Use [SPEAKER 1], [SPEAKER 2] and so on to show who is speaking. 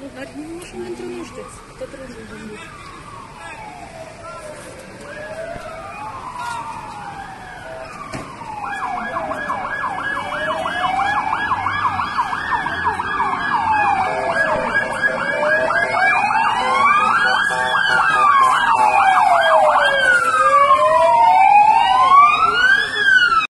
[SPEAKER 1] Nu, dar nu știu într-un nu știu, tot rândul de